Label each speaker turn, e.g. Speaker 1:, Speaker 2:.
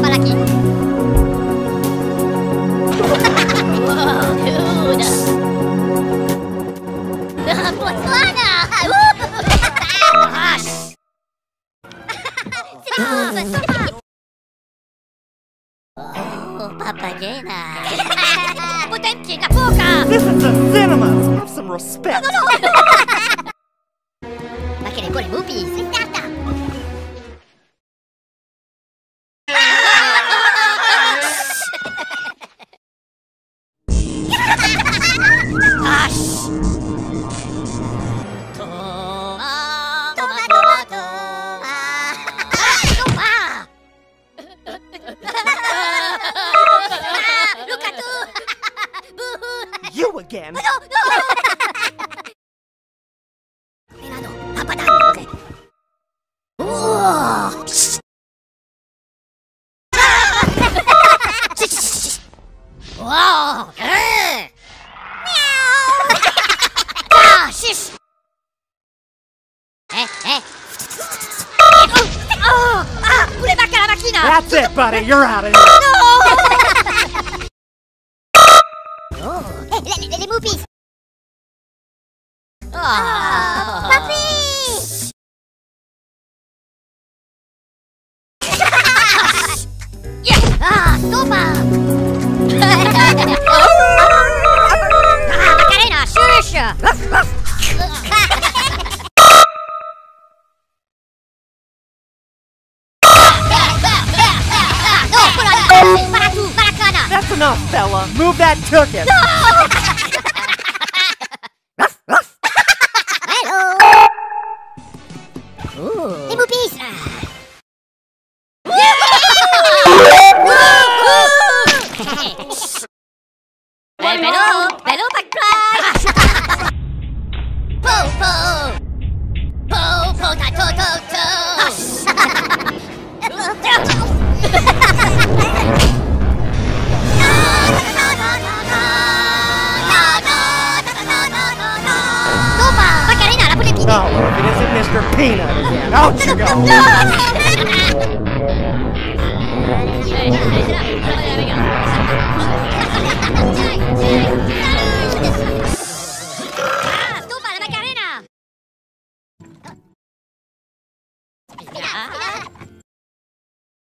Speaker 1: 茨城 Botswana! oh, Papagena! Potemkin, Napoca!
Speaker 2: This is the cinema! Have some
Speaker 1: Sit No, no, no! Boo!
Speaker 2: You again!
Speaker 1: No, no! Milano, Papadan, okay. Whoa! Wow! Eh! Meow! Shish! Eh, eh! Oh! Ah! Pure macca la macchina!
Speaker 2: That's it, buddy! You're out of here!
Speaker 1: Oh, eh, le, le, le mupis! Oh,
Speaker 2: That's enough, fella! Move that ticket!
Speaker 1: Hello! Ooh. Les boobies! Eh, bello! Bello
Speaker 2: dollar if it isn't Mr. Peanut. Out you go!
Speaker 1: Ah,